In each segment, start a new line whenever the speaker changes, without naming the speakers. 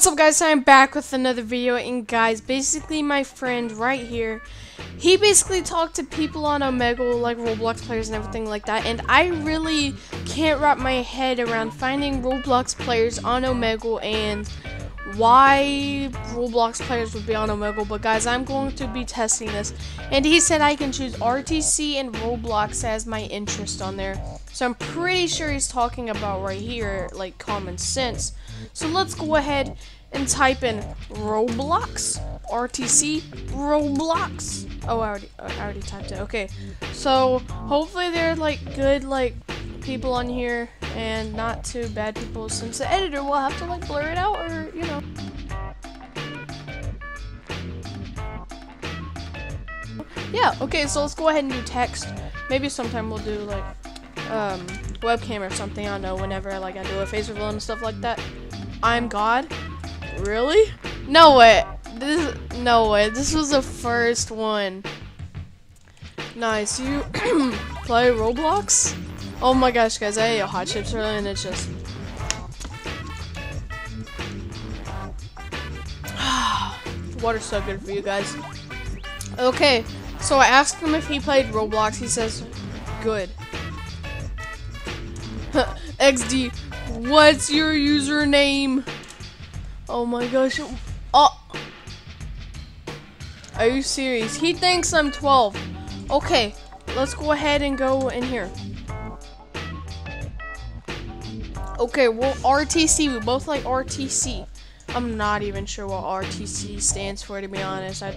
What's up guys, I'm back with another video, and guys, basically my friend right here, he basically talked to people on Omegle, like Roblox players and everything like that, and I really can't wrap my head around finding Roblox players on Omegle and why Roblox players would be on Omegle, but guys, I'm going to be testing this, and he said I can choose RTC and Roblox as my interest on there, so I'm pretty sure he's talking about right here, like common sense, so let's go ahead and type in Roblox, RTC, Roblox. Oh, I already, I already typed it. Okay, so hopefully they're like good, like people on here and not too bad people since the editor will have to like blur it out or you know. Yeah, okay, so let's go ahead and do text. Maybe sometime we'll do like um, webcam or something. I don't know, whenever like I do a face reveal and stuff like that. I'm God? Really? No way. This no way. This was the first one. Nice. You play Roblox? Oh my gosh, guys! I ate hot chips earlier, and it's just. Water's so good for you guys. Okay, so I asked him if he played Roblox. He says, good. XD, What's your username? Oh my gosh. Oh. Are you serious? He thinks I'm 12. Okay, let's go ahead and go in here. Okay, well, RTC. We both like RTC. I'm not even sure what RTC stands for, to be honest. I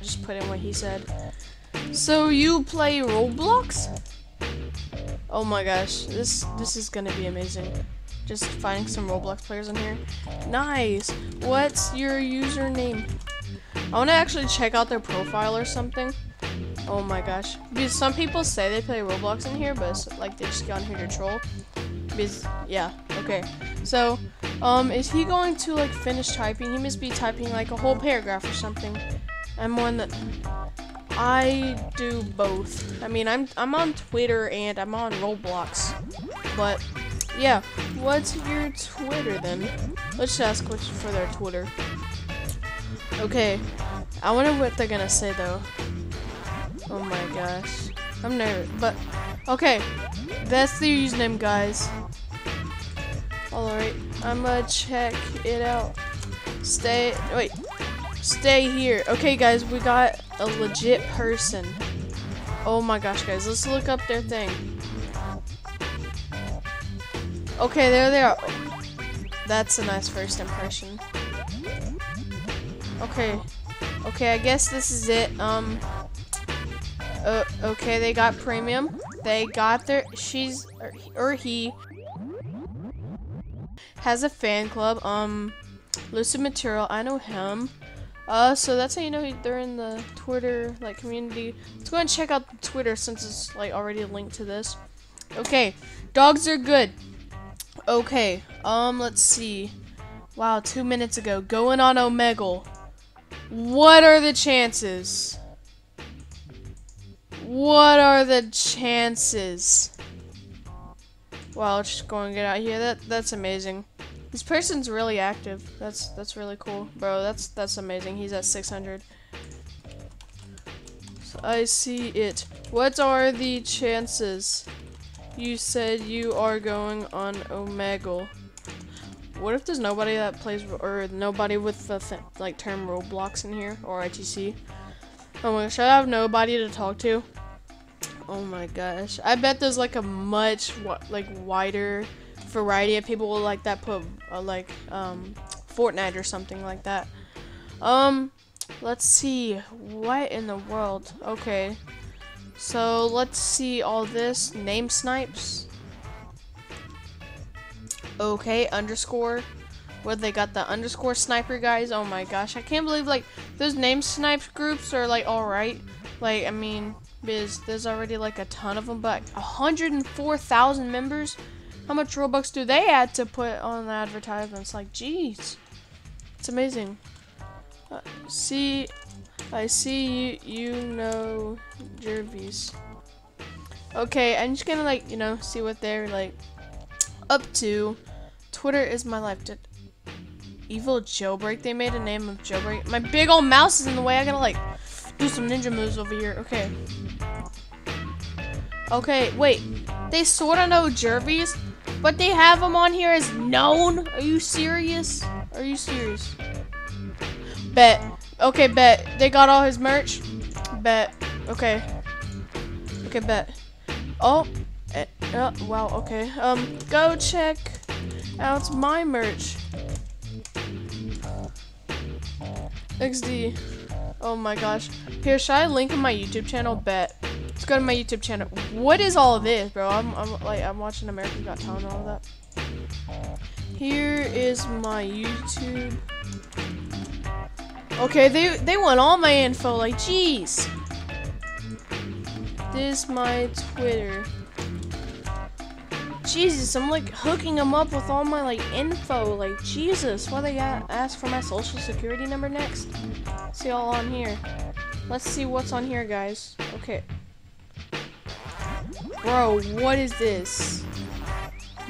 just put in what he said. So you play Roblox? Oh my gosh, this this is gonna be amazing. Just finding some Roblox players in here. Nice. What's your username? I want to actually check out their profile or something. Oh my gosh. Because some people say they play Roblox in here, but like they just got on here to troll. Because yeah, okay. So, um, is he going to like finish typing? He must be typing like a whole paragraph or something. I'm one that I do both. I mean, I'm I'm on Twitter and I'm on Roblox. But yeah, what's your Twitter then? Let's just ask what's for their Twitter. Okay, I wonder what they're gonna say though. Oh my gosh, I'm nervous. But okay, that's their username, guys. All right, I'm gonna check it out. Stay. Wait. Stay here. Okay, guys, we got a legit person. Oh my gosh, guys, let's look up their thing. Okay, there they are. That's a nice first impression. Okay. Okay, I guess this is it. Um. Uh, okay, they got premium. They got their. She's or, he has a fan club. Um, Lucid Material. I know him. Uh, so that's how you know they're in the Twitter like community. Let's go and check out the Twitter since it's like already linked to this. Okay, dogs are good. Okay, um, let's see. Wow, two minutes ago, going on Omegle. What are the chances? What are the chances? Wow, just going to get out here. That that's amazing. This person's really active. That's that's really cool, bro. That's that's amazing. He's at 600. So I see it. What are the chances? You said you are going on Omegle. What if there's nobody that plays or nobody with the th like term Roblox in here or RTC? Oh my gosh, I have nobody to talk to. Oh my gosh, I bet there's like a much like wider variety of people will like that put uh, like um, Fortnite or something like that. Um, let's see what in the world. Okay, so let's see all this name snipes. Okay, underscore. Where they got the underscore sniper guys. Oh my gosh, I can't believe like those name snipes groups are like all right. Like I mean, because there's already like a ton of them, but 104,000 members. How much Robux do they add to put on the advertisements? Like, jeez. It's amazing. Uh, see, I see you, you know Jervis. Okay, I'm just gonna like, you know, see what they're like up to. Twitter is my life. Did evil jailbreak? They made a name of jailbreak. My big old mouse is in the way. I gotta like do some ninja moves over here. Okay. Okay, wait. They sorta know Jervis, but they have him on here as known. Are you serious? Are you serious? Bet. Okay, bet. They got all his merch. Bet. Okay. Okay, bet. Oh. Eh, uh, wow, okay. Um, go check out my merch. XD. Oh my gosh. Here, should I link in my YouTube channel? Bet. Go to my YouTube channel. What is all of this, bro? I'm, I'm like, I'm watching American Got Talent and all that. Here is my YouTube. Okay, they they want all my info. Like, jeez. This is my Twitter. Jesus, I'm like hooking them up with all my like info. Like, Jesus, why they got ask for my social security number next? See all on here. Let's see what's on here, guys. Okay. Bro, what is this?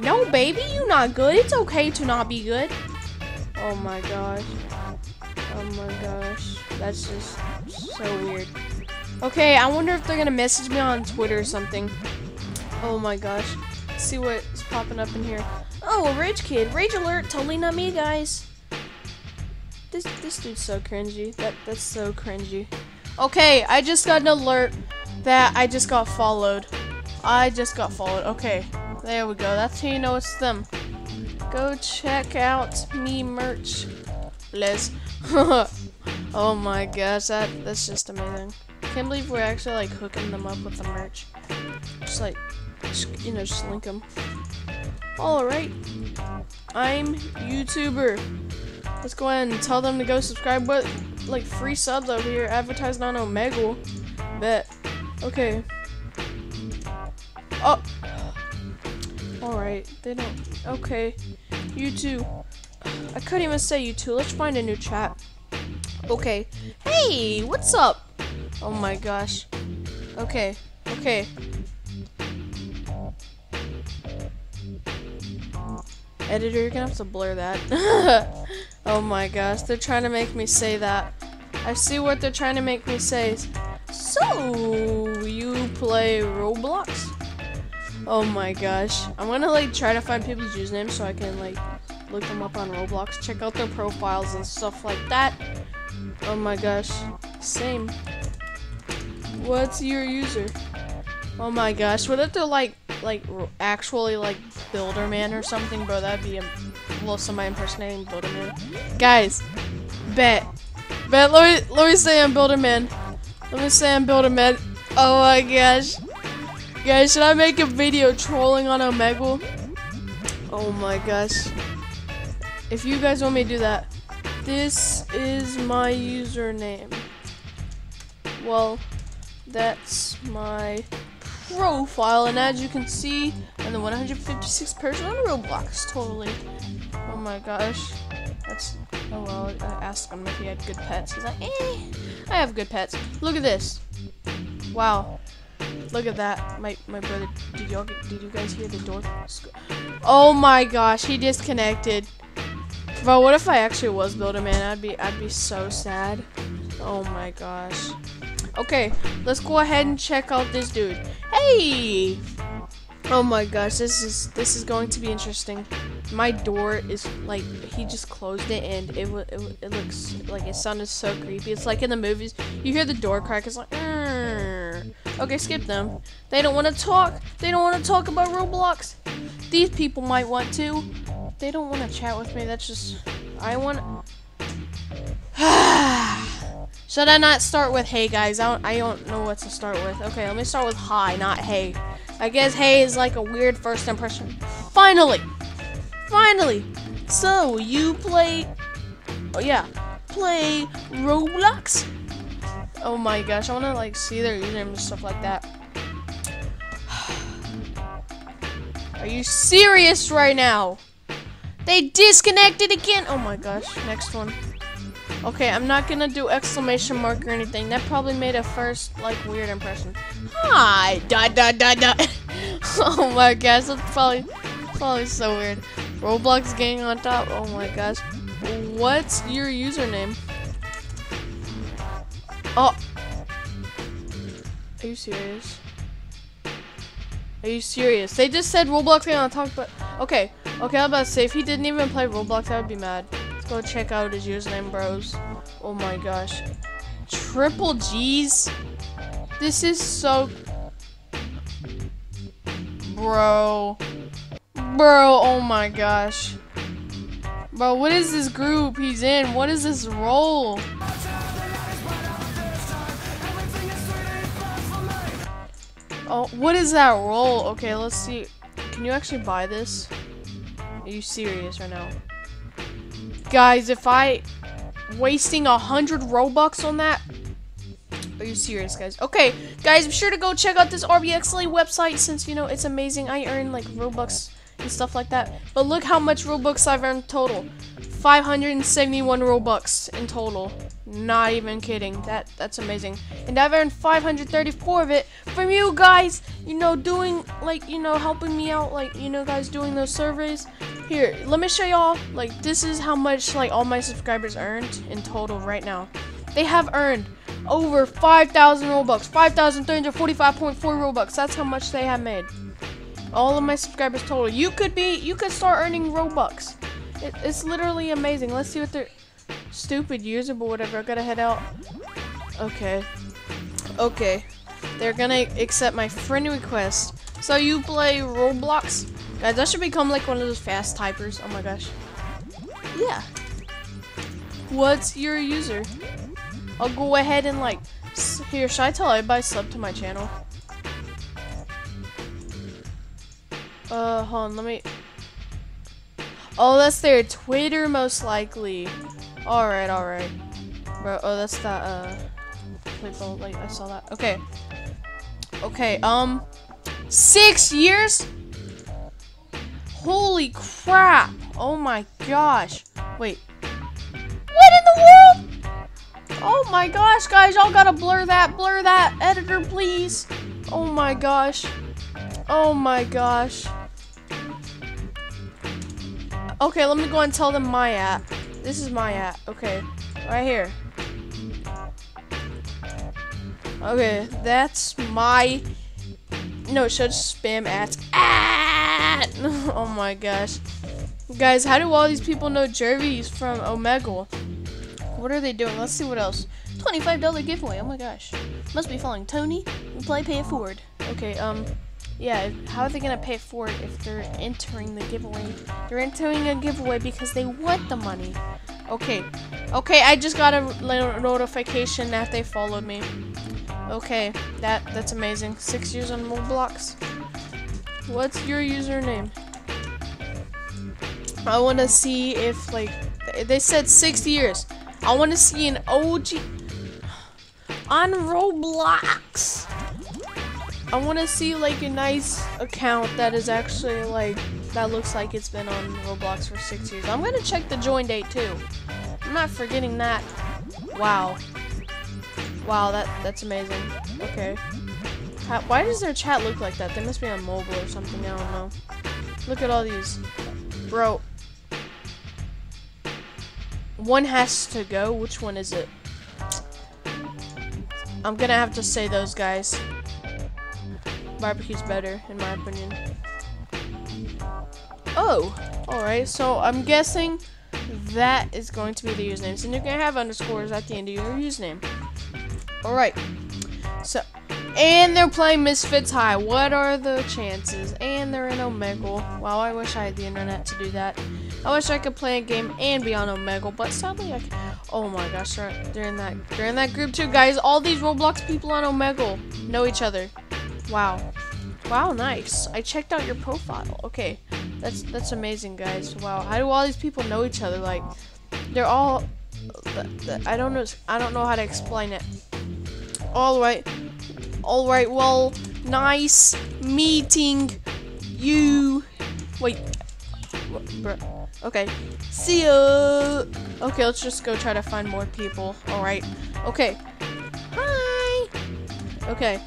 No, baby, you not good. It's okay to not be good. Oh my gosh. Oh my gosh. That's just so weird. Okay, I wonder if they're gonna message me on Twitter or something. Oh my gosh. Let's see what's popping up in here. Oh, a rage kid. Rage alert. Totally not me, guys. This this dude's so cringy. That that's so cringy. Okay, I just got an alert that I just got followed. I just got followed. Okay, there we go. That's how you know it's them. Go check out me merch, Liz. oh my gosh, that that's just amazing. Can't believe we're actually like hooking them up with the merch. Just like, just, you know, just link them. All right, I'm YouTuber. Let's go ahead and tell them to go subscribe. What, like free subs over here advertising on Omegle. Bet. Okay. Oh. Alright, they don't. Okay. You two. I couldn't even say you two. Let's find a new chat. Okay. Hey, what's up? Oh my gosh. Okay. Okay. Editor, you're gonna have to blur that. oh my gosh, they're trying to make me say that. I see what they're trying to make me say. So, you play Roblox? Oh my gosh. I'm gonna like try to find people's usernames so I can like look them up on Roblox, check out their profiles and stuff like that. Oh my gosh. Same. What's your user? Oh my gosh. What if they're like like actually like Builderman or something, bro? That'd be a well somebody impersonating Builderman. Guys, bet. Bet let me let me say I'm Builderman. Let me say I'm Builderman. Oh my gosh. Guys, should I make a video trolling on Omegle? Oh my gosh. If you guys want me to do that, this is my username. Well, that's my profile, and as you can see, I'm the 156th person on Roblox, totally. Oh my gosh. That's, oh well, I asked him if he had good pets. He's like, eh, I have good pets. Look at this. Wow. Look at that. My my brother, did y'all did you guys hear the door? Oh my gosh, he disconnected. Bro, what if I actually was Builder Man? I'd be I'd be so sad. Oh my gosh. Okay, let's go ahead and check out this dude. Hey! Oh my gosh, this is this is going to be interesting. My door is like he just closed it and it it, it looks like it sounded so creepy. It's like in the movies, you hear the door crack. It's like. Okay, skip them. They don't want to talk. They don't want to talk about Roblox. These people might want to. They don't want to chat with me. That's just. I want. Should I not start with hey guys? I don't, I don't know what to start with. Okay, let me start with hi, not hey. I guess hey is like a weird first impression. Finally! Finally! So, you play. Oh, yeah. Play Roblox? Oh my gosh, I wanna like see their username and stuff like that. Are you serious right now? They disconnected again! Oh my gosh, next one. Okay, I'm not gonna do exclamation mark or anything. That probably made a first, like, weird impression. Hi. Dot dot dot dot. oh my gosh, that's probably probably so weird. Roblox gang on top. Oh my gosh. What's your username? Oh. Are you serious? Are you serious? They just said Roblox gang on top, but okay. Okay, I'm about to say if he didn't even play Roblox, I would be mad. Let's go check out his username, bros. Oh my gosh. Triple G's. This is so Bro. Bro, oh my gosh. Bro, what is this group he's in? What is this role? Oh, what is that role? Okay, let's see. Can you actually buy this? Are you serious right now? Guys, if I wasting a hundred Robux on that, are you serious, guys? Okay, guys, be sure to go check out this RBXLY website since, you know, it's amazing. I earn, like, Robux and stuff like that. But look how much Robux I've earned total. 571 Robux in total. Not even kidding. That That's amazing. And I've earned 534 of it from you guys, you know, doing, like, you know, helping me out, like, you know, guys doing those surveys. Here, let me show y'all, like, this is how much, like, all my subscribers earned in total right now. They have earned over 5,000 Robux. 5,345.4 Robux. That's how much they have made. All of my subscribers total. You could be, you could start earning Robux. It, it's literally amazing. Let's see what their stupid user, but whatever. I gotta head out. Okay. Okay. They're gonna accept my friend request. So you play Roblox? Guys, I should become like one of those fast typers. Oh my gosh. Yeah. What's your user? I'll go ahead and like, here, should I tell everybody sub to my channel? Uh, hold on, let me, oh, that's their Twitter most likely. Alright, alright. Bro, oh, that's that, uh, like, I saw that. Okay. Okay, um, six years? Holy crap. Oh my gosh. Wait. What in the world? Oh my gosh, guys, y'all gotta blur that, blur that. Editor, please. Oh my gosh. Oh my gosh. Okay, let me go and tell them my at. This is my at. Okay, right here. Okay, that's my... No, it should spam ads. At! oh my gosh. Guys, how do all these people know Jervy's from Omegle? What are they doing? Let's see what else. $25 giveaway. Oh my gosh. Must be following Tony. Play pay it forward. Okay, um, yeah, how are they gonna pay for it if they're entering the giveaway? They're entering a giveaway because they want the money. Okay, okay, I just got a notification that they followed me. Okay, that that's amazing. Six years on Roblox. What's your username? I want to see if like they said six years. I want to see an OG on Roblox. I want to see like a nice account that is actually like that looks like it's been on Roblox for six years. I'm gonna check the join date too. I'm not forgetting that. Wow. Wow, that that's amazing. Okay. How, why does their chat look like that? They must be on mobile or something. I don't know. Look at all these. Bro, one has to go. Which one is it? I'm gonna have to say those guys. Barbecue's better, in my opinion. Oh, alright. So I'm guessing that is going to be the username. So you're gonna have underscores at the end of your username. Alright. So, and they're playing Misfits High. What are the chances? And they're in Omegle. Wow, I wish I had the internet to do that. I wish I could play a game and be on Omegle, but sadly I can't. Oh my gosh, they're in that they're in that group too, guys. All these Roblox people on Omegle know each other. Wow. Wow, nice. I checked out your profile. Okay. That's that's amazing, guys. Wow. How do all these people know each other? Like they're all I don't know I don't know how to explain it. All right. All right. Well, nice meeting you. Wait. Okay. See ya. Okay, let's just go try to find more people. All right. Okay. Hi. Okay.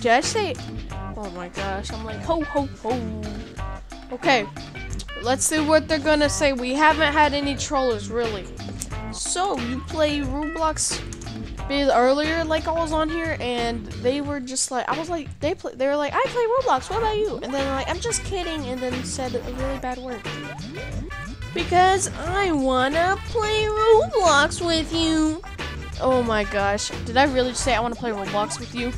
Did I say? Oh my gosh, I'm like ho ho ho. Okay, let's see what they're gonna say. We haven't had any trollers really. So you play Roblox because earlier, like I was on here and they were just like, I was like, they play, they were like, I play Roblox. What about you? And then like, I'm just kidding, and then said a really bad word because I wanna play Roblox with you. Oh my gosh, did I really just say I wanna play Roblox with you?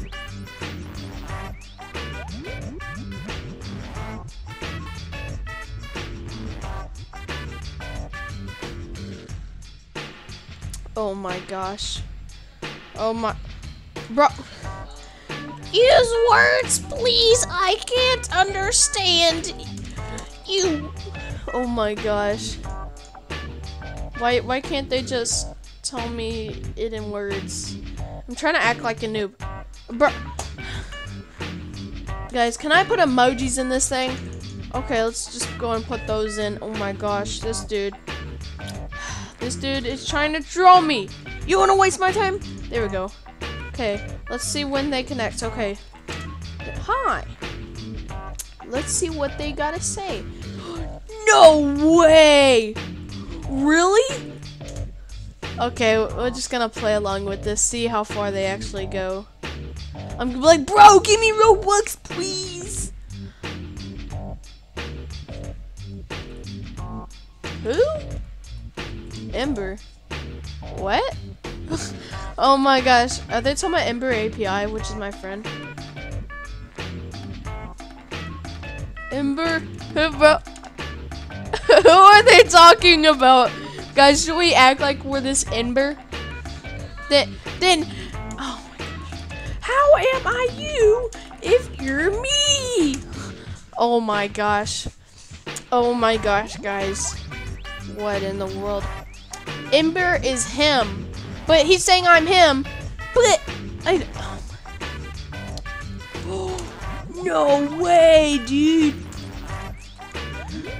Oh my gosh. Oh my. Bro. Use words, please. I can't understand you. Oh my gosh. Why why can't they just tell me it in words? I'm trying to act like a noob. Bro. Guys, can I put emojis in this thing? Okay, let's just go and put those in. Oh my gosh, this dude. This dude is trying to draw me. You wanna waste my time? There we go. Okay, let's see when they connect. Okay. Hi. Let's see what they gotta say. no way! Really? Okay, we're just gonna play along with this, see how far they actually go. I'm gonna be like, bro, give me Robux, please! Who? Ember. What? oh my gosh. Are they talking about Ember API, which is my friend? Ember? Who, Who are they talking about? Guys, should we act like we're this Ember? Then, then, oh my gosh. How am I you if you're me? Oh my gosh. Oh my gosh, guys. What in the world? Ember is him. But he's saying I'm him. But I. Oh no way, dude.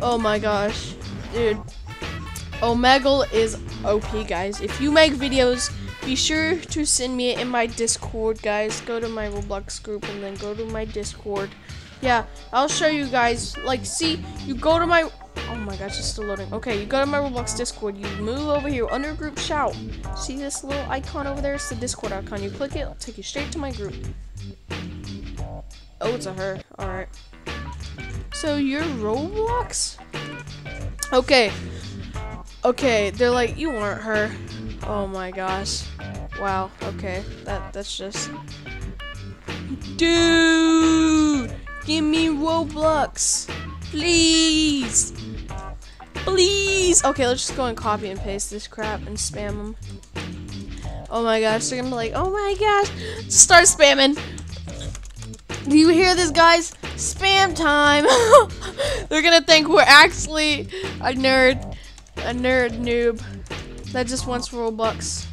Oh my gosh, dude. Omegle is OP, guys. If you make videos, be sure to send me it in my Discord, guys. Go to my Roblox group and then go to my Discord. Yeah, I'll show you guys. Like, see, you go to my Oh my gosh, it's still loading. Okay, you go to my Roblox Discord. You move over here under group shout. See this little icon over there? It's the Discord icon. You click it, it'll take you straight to my group. Oh, it's a her. Alright. So you're Roblox? Okay. Okay, they're like, you weren't her. Oh my gosh. Wow, okay. That that's just Dude! Give me Roblox! Please! Please! Okay, let's just go and copy and paste this crap and spam them. Oh my gosh, they're gonna be like, oh my gosh, start spamming. Do you hear this, guys? Spam time. they're gonna think we're actually a nerd, a nerd noob that just wants Robux.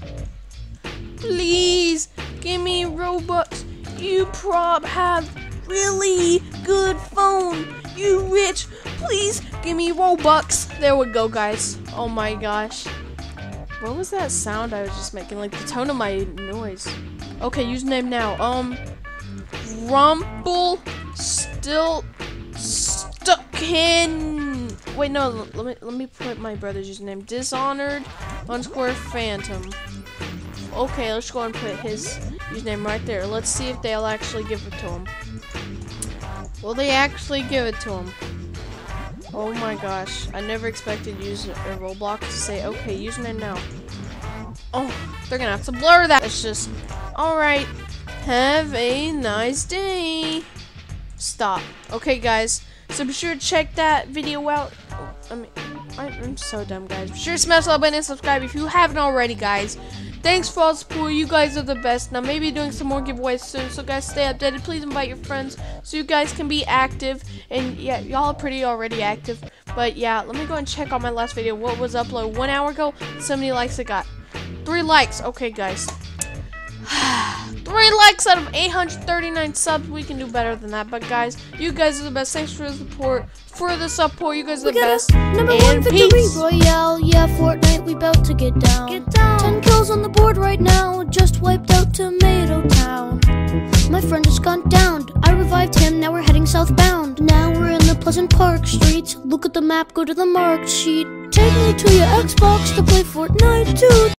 Please, give me Robux. You prob have really good phone. You rich. Please give me Robux. There we go, guys. Oh my gosh. What was that sound I was just making? Like the tone of my noise. Okay, username now. Um, Rumble still stuck in. Wait, no. Let me let me put my brother's username. Dishonored underscore Phantom. Okay, let's go and put his username right there. Let's see if they'll actually give it to him. Will they actually give it to him? Oh my gosh. I never expected user uh, Roblox to say, okay, username now. Oh, they're gonna have to blur that. It's just, alright, have a nice day. Stop. Okay, guys. So be sure to check that video out. Oh, I mean, I'm so dumb, guys. Be sure to smash the like button and subscribe if you haven't already, guys. Thanks for all the support. You guys are the best. Now, maybe doing some more giveaways soon. So, guys, stay updated. Please invite your friends so you guys can be active. And, yeah, y'all are pretty already active. But, yeah, let me go and check on my last video. What was uploaded one hour ago? So many likes I got. Three likes. Okay, guys. Three likes out of 839 subs. We can do better than that. But, guys, you guys are the best. Thanks for the support. For the support, you guys are we the best.
Number
and
one victory
peace.
royale. Yeah, Fortnite, we about to get down.
Get down.
10K on the board right now. Just wiped out Tomato Town. My friend just gone down. I revived him. Now we're heading southbound. Now we're in the Pleasant Park streets. Look at the map. Go to the marked sheet. Take me to your Xbox to play Fortnite too.